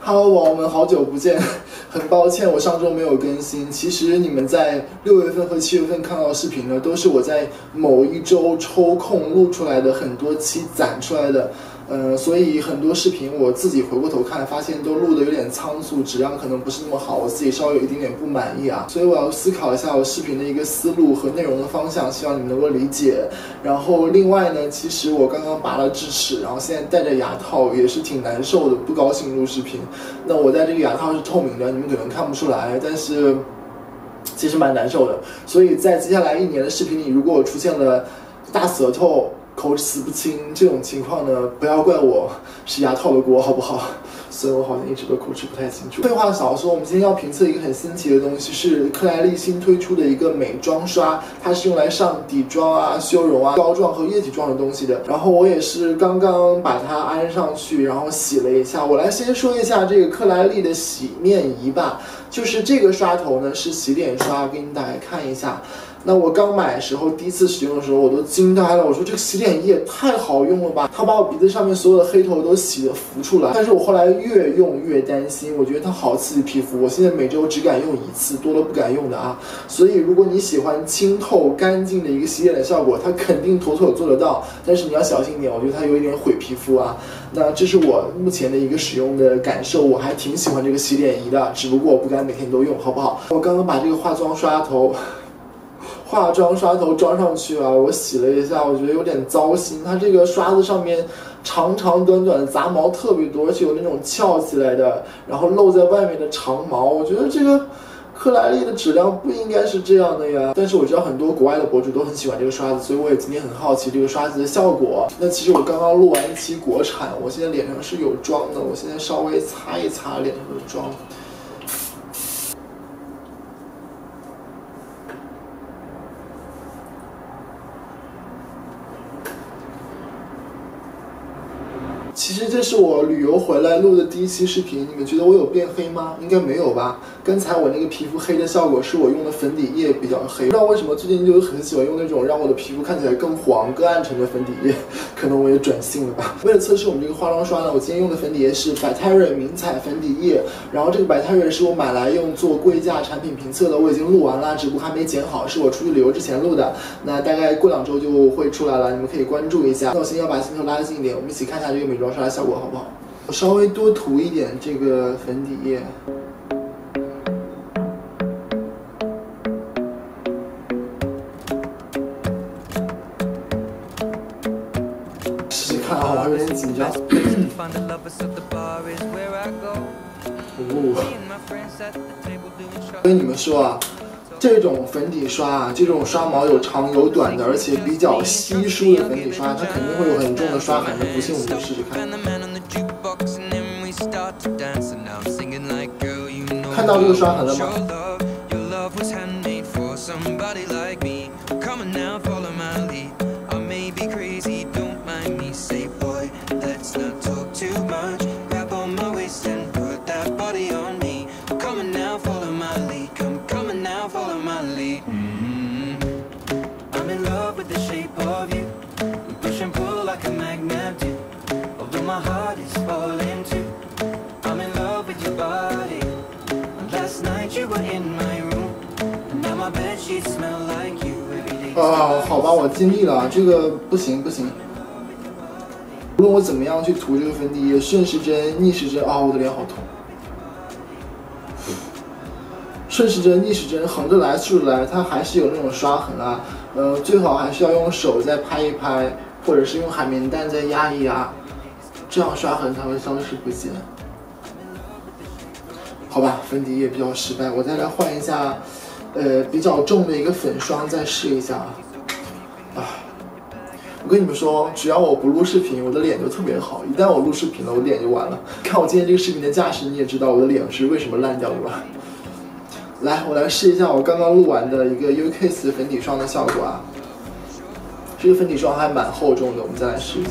Hello，宝宝们，好久不见，很抱歉我上周没有更新。其实你们在六月份和七月份看到的视频呢，都是我在某一周抽空录出来的很多期攒出来的。嗯，所以很多视频我自己回过头看，发现都录的有点仓促，质量可能不是那么好，我自己稍微有一点点不满意啊。所以我要思考一下我视频的一个思路和内容的方向，希望你们能够理解。然后另外呢，其实我刚刚拔了智齿，然后现在戴着牙套，也是挺难受的，不高兴录视频。那我戴这个牙套是透明的，你们可能看不出来，但是其实蛮难受的。所以在接下来一年的视频里，如果我出现了大舌头，口齿不清这种情况呢，不要怪我是牙套的锅，好不好？所以我好像一直都口齿不太清楚。废话少说，我们今天要评测一个很新奇的东西，是克莱丽新推出的一个美妆刷，它是用来上底妆啊、修容啊、膏状和液体状的东西的。然后我也是刚刚把它安上去，然后洗了一下。我来先说一下这个克莱丽的洗面仪吧，就是这个刷头呢是洗脸刷，给你们大家看一下。那我刚买的时候，第一次使用的时候，我都惊呆了。我说这个洗脸液太好用了吧，它把我鼻子上面所有的黑头都洗得浮出来。但是我后来越用越担心，我觉得它好刺激皮肤。我现在每周只敢用一次，多了不敢用的啊。所以如果你喜欢清透干净的一个洗脸的效果，它肯定妥妥做得到。但是你要小心一点，我觉得它有一点毁皮肤啊。那这是我目前的一个使用的感受，我还挺喜欢这个洗脸仪的，只不过我不敢每天都用，好不好？我刚刚把这个化妆刷头。化妆刷头装上去啊，我洗了一下，我觉得有点糟心。它这个刷子上面长长短短的杂毛特别多，而且有那种翘起来的，然后露在外面的长毛。我觉得这个克莱丽的质量不应该是这样的呀。但是我知道很多国外的博主都很喜欢这个刷子，所以我也今天很好奇这个刷子的效果。那其实我刚刚录完一期国产，我现在脸上是有妆的，我现在稍微擦一擦脸上的妆。其实这是我旅游回来录的第一期视频，你们觉得我有变黑吗？应该没有吧。刚才我那个皮肤黑的效果是我用的粉底液比较黑，不知道为什么最近就很喜欢用那种让我的皮肤看起来更黄、更暗沉的粉底液，可能我也转性了吧。为了测试我们这个化妆刷呢，我今天用的粉底液是百泰瑞明彩粉底液，然后这个百泰瑞是我买来用做贵价产品评测的，我已经录完了，只不过还没剪好，是我出去旅游之前录的，那大概过两周就会出来了，你们可以关注一下。那我先要把镜头拉近一点，我们一起看一下这个美妆。刷的效果好不好？我稍微多涂一点这个粉底液，试试看啊，我还有点紧张。哦，跟你们说啊。这种粉底刷啊，这种刷毛有长有短的，而且比较稀疏的粉底刷，它肯定会有很重的刷痕。不信我们就试试看。看到这个刷痕了吗？啊，好吧，我尽力了，这个不行不行。无论我怎么样去涂这个粉底液，顺时针、逆时针，啊，我的脸好痛。顺时针、逆时针，横着来、竖着来，它还是有那种刷痕啊。呃，最好还是要用手再拍一拍，或者是用海绵蛋再压一压，这样刷痕才会消失不见。好吧，粉底液比较失败，我再来换一下。呃，比较重的一个粉霜，再试一下啊！啊，我跟你们说，只要我不录视频，我的脸就特别好；一旦我录视频了，我脸就完了。看我今天这个视频的架势，你也知道我的脸是为什么烂掉的吧？来，我来试一下我刚刚录完的一个 UKS 粉底霜的效果啊！这个粉底霜还蛮厚重的，我们再来试一下。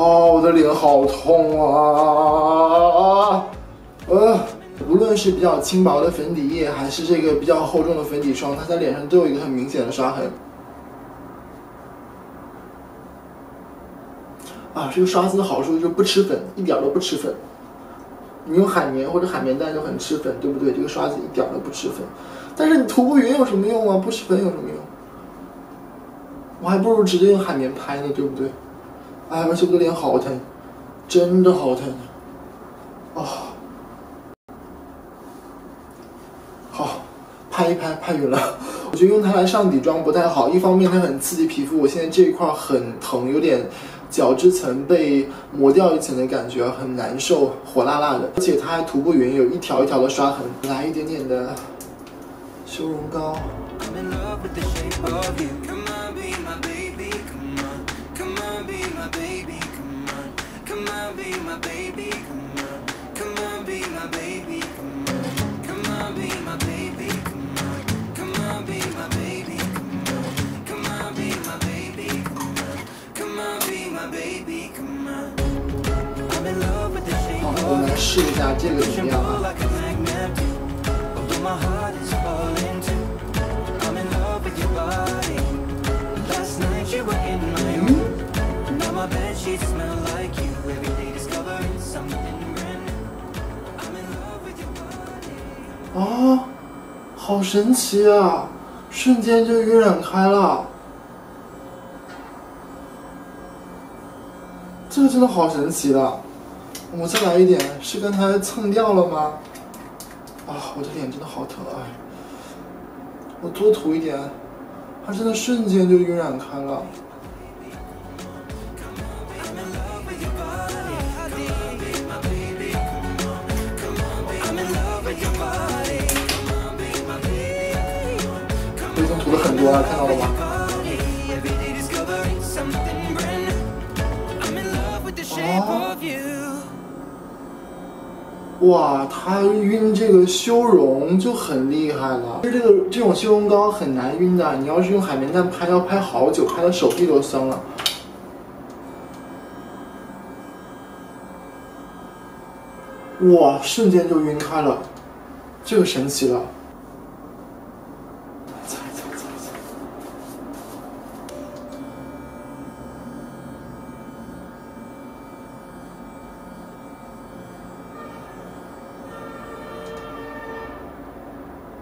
哦，我的脸好痛啊！呃，无论是比较轻薄的粉底液，还是这个比较厚重的粉底霜，它在脸上都有一个很明显的刷痕。啊，这个刷子的好处就是不吃粉，一点都不吃粉。你用海绵或者海绵蛋就很吃粉，对不对？这个刷子一点都不吃粉。但是你涂不匀有什么用啊？不吃粉有什么用？我还不如直接用海绵拍呢，对不对？哎，而且我的脸好疼，真的好疼。啊，好，拍一拍，拍匀了。我觉得用它来上底妆不太好，一方面它很刺激皮肤，我现在这一块很疼，有点。角质层被磨掉一层的感觉很难受，火辣辣的，而且它还涂不匀，有一条一条的刷痕。来一点点的修容膏。我们来试一下这个怎么样啊？ 啊，好神奇啊！瞬间就晕染开了，这个真的好神奇的。我再来一点，是刚才蹭掉了吗？啊，我的脸真的好疼啊！我多涂一点，它真的瞬间就晕染开了。涂了很多了，看到了吗？哇，它晕这个修容就很厉害了。其实这个这种修容膏很难晕的，你要是用海绵蛋拍，要拍好久，拍的手臂都酸了。哇，瞬间就晕开了，这个神奇了。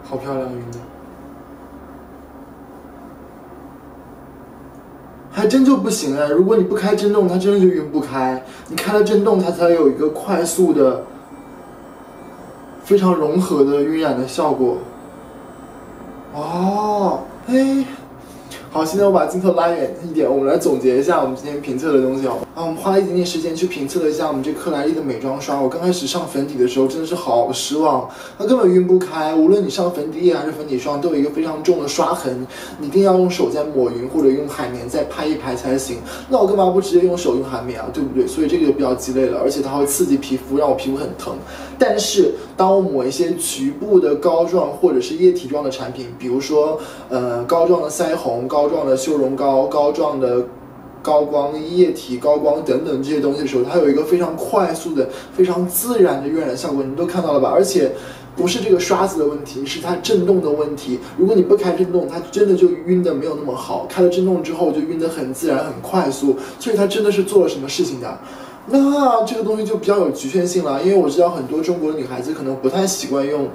好漂亮，晕的，还真就不行哎！如果你不开震动，它真的就晕不开。你开了震动，它才有一个快速的、非常融合的晕染的效果。哦，哎。好，现在我把镜头拉远一点，我们来总结一下我们今天评测的东西哦。啊，我们花了一点点时间去评测了一下我们这克莱丽的美妆刷。我刚开始上粉底的时候真的是好失望，它根本晕不开。无论你上粉底液还是粉底霜，都有一个非常重的刷痕，你一定要用手再抹匀或者用海绵再拍一拍才行。那我干嘛不直接用手用海绵啊？对不对？所以这个就比较鸡肋了，而且它会刺激皮肤，让我皮肤很疼。但是当我抹一些局部的膏状或者是液体状的产品，比如说呃膏状的腮红膏。膏状的修容膏、膏状的高光液体高光等等这些东西的时候，它有一个非常快速的、非常自然的晕染效果，你们都看到了吧？而且不是这个刷子的问题，是它震动的问题。如果你不开震动，它真的就晕的没有那么好；开了震动之后，就晕得很自然、很快速。所以它真的是做了什么事情的？那这个东西就比较有局限性了，因为我知道很多中国的女孩子可能不太习惯用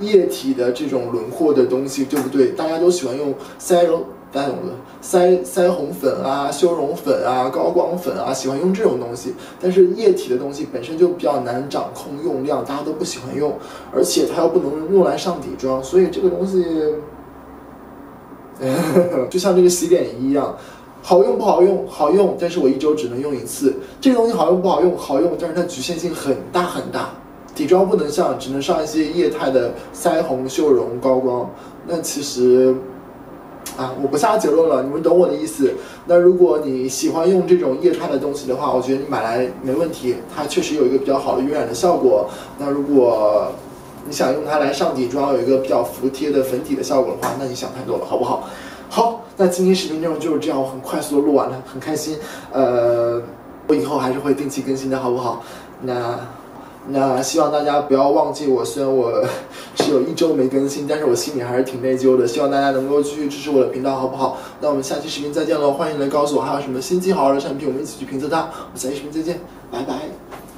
液体的这种轮廓的东西，对不对？大家都喜欢用腮绒。大家懂的，腮腮红粉啊、修容粉啊、高光粉啊，喜欢用这种东西。但是液体的东西本身就比较难掌控用量，大家都不喜欢用，而且它又不能用来上底妆，所以这个东西就像这个洗脸仪一样，好用不好用？好用，但是我一周只能用一次。这个东西好用不好用？好用，但是它局限性很大很大，底妆不能上，只能上一些液态的腮红、修容、高光。那其实。啊，我不下结论了，你们懂我的意思。那如果你喜欢用这种液态的东西的话，我觉得你买来没问题，它确实有一个比较好的晕染的效果。那如果你想用它来上底妆，有一个比较服帖的粉底的效果的话，那你想太多了，好不好？好，那今天视频内容就是这样，我很快速的录完了，很开心。呃，我以后还是会定期更新的，好不好？那。那希望大家不要忘记我，虽然我是有一周没更新，但是我心里还是挺内疚的。希望大家能够继续支持我的频道，好不好？那我们下期视频再见喽！欢迎来告诉我还有什么新奇好玩的产品，我们一起去评测它。我们下期视频再见，拜拜。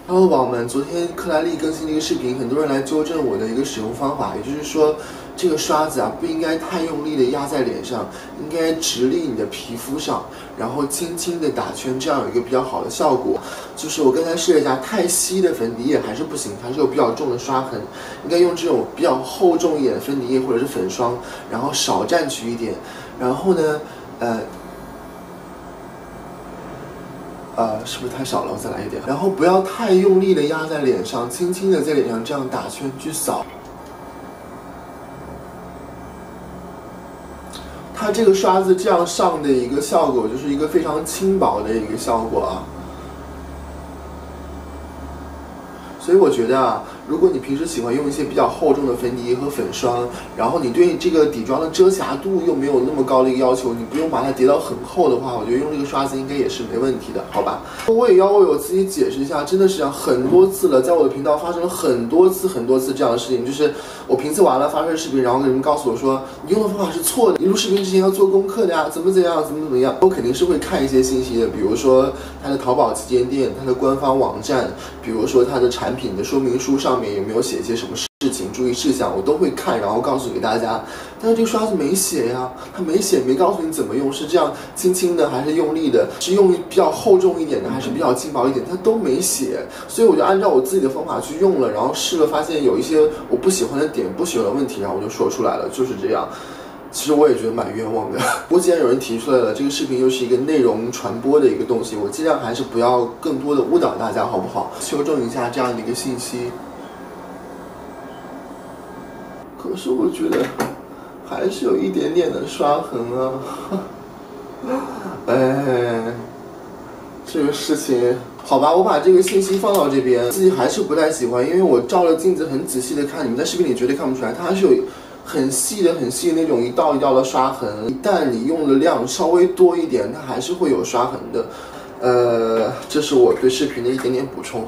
然后宝宝们，昨天克莱丽更新了一个视频，很多人来纠正我的一个使用方法，也就是说，这个刷子啊不应该太用力的压在脸上，应该直立你的皮肤上，然后轻轻的打圈，这样有一个比较好的效果。就是我刚才试了一下，太稀的粉底液还是不行，还是有比较重的刷痕，应该用这种比较厚重一点的粉底液或者是粉霜，然后少蘸取一点，然后呢，呃。呃，是不是太少了？我再来一点。然后不要太用力的压在脸上，轻轻的在脸上这样打圈去扫。它这个刷子这样上的一个效果，就是一个非常轻薄的一个效果啊。所以我觉得啊。如果你平时喜欢用一些比较厚重的粉底液和粉霜，然后你对这个底妆的遮瑕度又没有那么高的一个要求，你不用把它叠到很厚的话，我觉得用这个刷子应该也是没问题的，好吧？我也要为我自己解释一下，真的是这样，很多次了，在我的频道发生了很多次很多次这样的事情，就是我评测完了发出视频，然后有人告诉我说你用的方法是错的，你录视频之前要做功课的呀，怎么怎样，怎么怎么样，我肯定是会看一些信息的，比如说它的淘宝旗舰店、它的官方网站，比如说它的产品的说明书上。上面有没有写一些什么事情、注意事项，我都会看，然后告诉给大家。但是这个刷子没写呀，它没写，没告诉你怎么用，是这样轻轻的还是用力的？是用比较厚重一点的，还是比较轻薄一点？它都没写，所以我就按照我自己的方法去用了，然后试了，发现有一些我不喜欢的点、不喜欢的问题，然后我就说出来了，就是这样。其实我也觉得蛮冤枉的。不过既然有人提出来了，这个视频又是一个内容传播的一个东西，我尽量还是不要更多的误导大家，好不好？修正一下这样的一个信息。可是我觉得还是有一点点的刷痕啊，哎，这个事情好吧，我把这个信息放到这边，自己还是不太喜欢，因为我照了镜子很仔细的看，你们在视频里绝对看不出来，它还是有很细的、很细的那种一道一道的刷痕。一旦你用的量稍微多一点，它还是会有刷痕的。呃，这是我对视频的一点点补充。